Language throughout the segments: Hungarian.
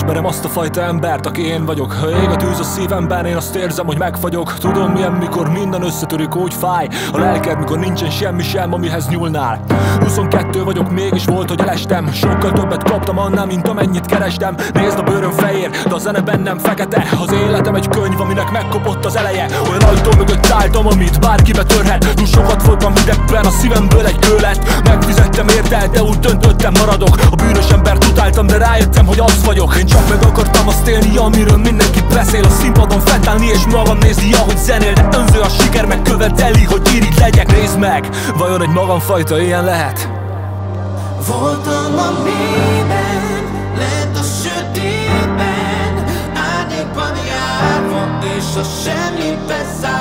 Ismerem azt a fajta embert, aki én vagyok. Ha ég a tűz a szívemben, én azt érzem, hogy megfagyok. Tudom milyen, mikor minden összetörik, úgy fáj. A lelked, mikor nincsen semmi sem, amihez nyúlnál. 22 vagyok, mégis volt, hogy elestem. Sokkal többet kaptam annál, mint amennyit kerestem. Nézd a bőröm fehér, de a zene bennem fekete. Az életem egy könyv, aminek megkopott az eleje. Olyan ajtó mögött álltam, amit bárki betörhet. Túl sokat voltam hidegben, a szívemből egy kőlet Megfizettem érte, de úgy döntöttem maradok. A rájöttem, hogy az vagyok. Én csak meg akartam azt élni, amiről mindenki beszél. A színpadon fentállni és magam nézni, ahogy zenél. De önző a siker, meg követeli, hogy irigy legyek. Nézd meg, vajon egy magamfajta ilyen lehet? Voltam a mélyben, lent a sötétben. Árnyékban járva, és a semmibe zárva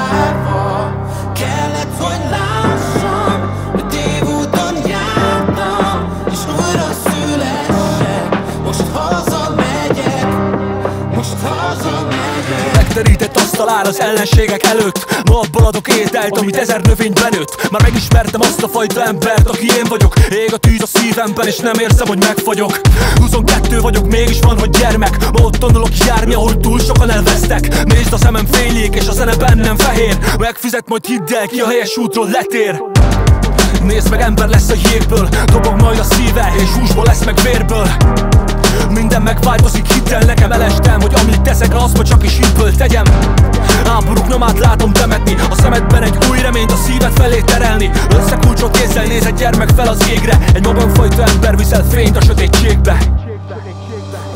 Megterített asztal áll az ellenségek előtt. Ma abból adok ételt, amit ezer növény benőtt. Már megismertem azt a fajta embert, aki én vagyok. Ég a tűz a szívemben, és nem érzem, hogy megfagyok. 22 vagyok, mégis van, hogy gyermek. Ma ott tanulok járni, ahol túl sokan elvesztek. Nézd a szemem fénylik, és a zene bennem fehér. Megfizet, majd hidd el, ki a helyes útról letér. Nézd meg, ember lesz a jégből Dobog majd a szíve, és húsból lesz meg vérből minden megváltozik, hidd el nekem elestem Hogy amit teszek, azt ma csak is hitből tegyem. Háborúk nyomát látom temetni A szemedben egy új reményt a szíved felé terelni. Összekulcsot kézzel néz egy gyermek fel az égre Egy magamfajta ember viszel fényt a sötétségbe.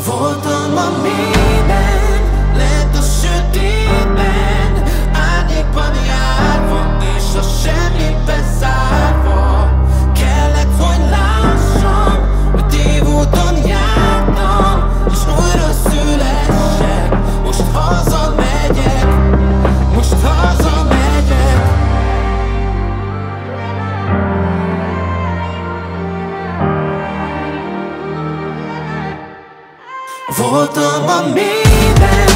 Voltam a mélyben, lent a sötétben Árnyékban járva és a sem Voltam a mélyben.